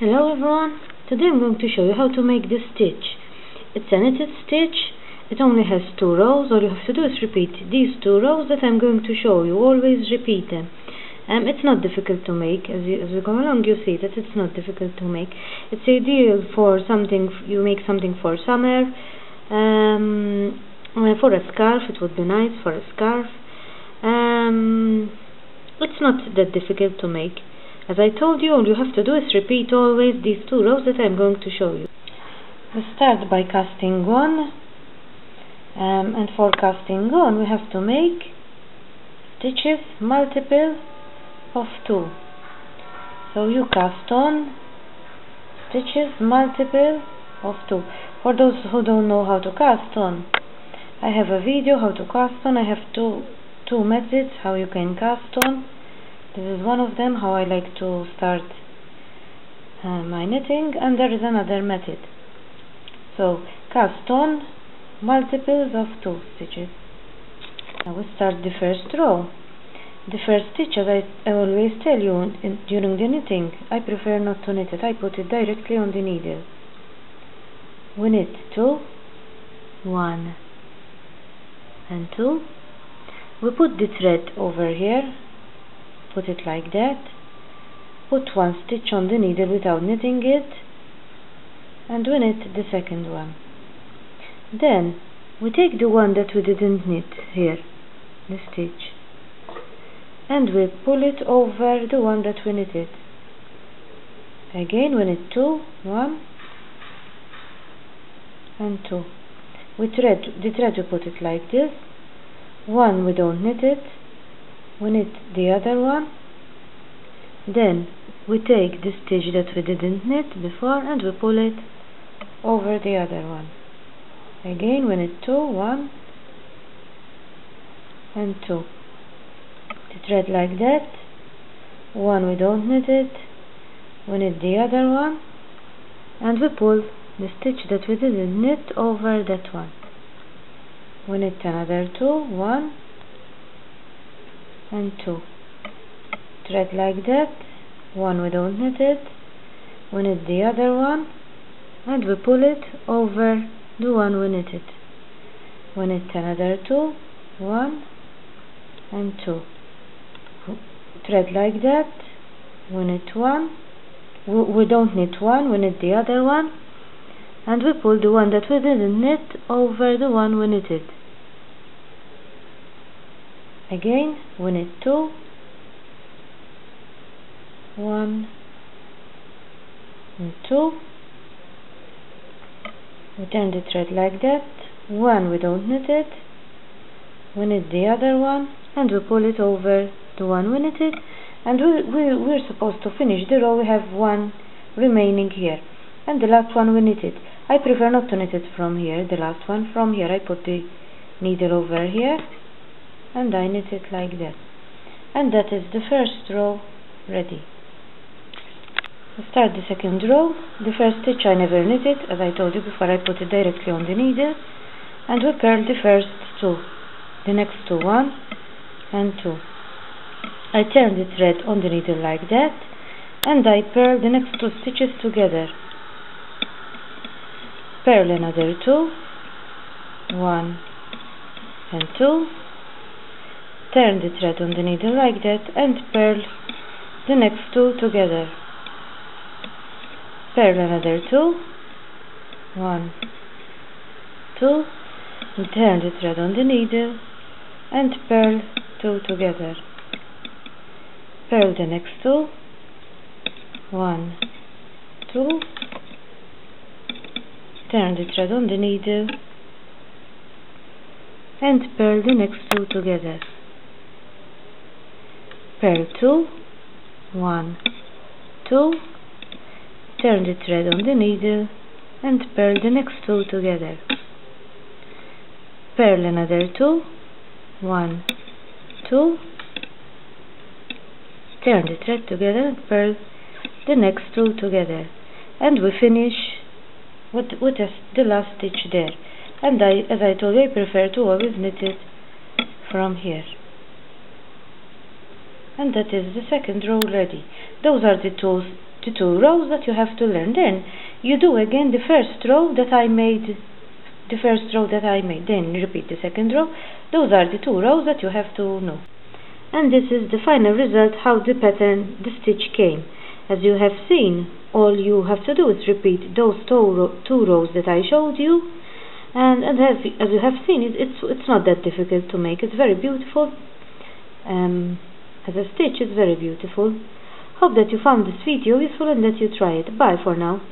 Hello everyone, today I'm going to show you how to make this stitch. It's a knitted stitch, it only has two rows, all you have to do is repeat these two rows that I'm going to show you, always repeat them. Um, it's not difficult to make, as, you, as we go along you see that it's not difficult to make. It's ideal for something, you make something for summer, um, for a scarf, it would be nice for a scarf. Um, it's not that difficult to make. As I told you, all you have to do is repeat always these two rows that I'm going to show you. We start by casting on, um, and for casting on we have to make stitches multiple of two. So you cast on stitches multiple of two. For those who don't know how to cast on, I have a video how to cast on. I have two two methods how you can cast on this is one of them how I like to start uh, my knitting and there is another method. So cast on multiples of two stitches. I will start the first row. The first stitch as I, I always tell you in, during the knitting I prefer not to knit it. I put it directly on the needle. We knit two one and two. We put the thread over here put it like that. Put one stitch on the needle without knitting it and we knit the second one. Then we take the one that we didn't knit here the stitch and we pull it over the one that we knitted. Again we knit two one and two. We thread the thread we put it like this. One we don't knit it we knit the other one then we take the stitch that we didn't knit before and we pull it over the other one. Again we knit two one and two. The thread like that one we don't knit it. We knit the other one and we pull the stitch that we didn't knit over that one. We knit another two one and 2 thread like that one we don't knit it we knit the other one and we pull it over the one we knitted. We knit another two one and two. Thread like that we knit one we, we don't knit one we knit the other one and we pull the one that we didn't knit over the one we knitted again we need two. One and two. We turn the thread like that. One we don't knit it. We knit the other one and we pull it over the one we knitted and we, we, we're supposed to finish the row. We have one remaining here and the last one we knitted I prefer not to knit it from here. The last one from here. I put the needle over here and I knit it like that. And that is the first row ready. Start the second row. The first stitch I never knitted as I told you before I put it directly on the needle. And we purl the first two the next two one and two. I turn the thread on the needle like that and I purl the next two stitches together. Purl another two one and two turn the thread on the needle like that and purl the next two together. Purl another two one. Two. Turn the thread on the needle and purl two together. Purl the next two one. Two. Turn the thread on the needle and purl the next two together purl 2 1 2 turn the thread on the needle and purl the next two together. Purl another two. 1 2 turn the thread together and purl the next two together. And we finish with, with the last stitch there. And I, as I told you I prefer to always knit it from here and that is the second row ready those are the two the two rows that you have to learn. Then you do again the first row that I made the first row that I made. Then repeat the second row. Those are the two rows that you have to know. And this is the final result how the pattern, the stitch came. As you have seen, all you have to do is repeat those two, two rows that I showed you. And, and as, as you have seen, it, it's, it's not that difficult to make. It's very beautiful. Um, as a stitch, it's very beautiful. Hope that you found this video useful and that you try it. Bye for now.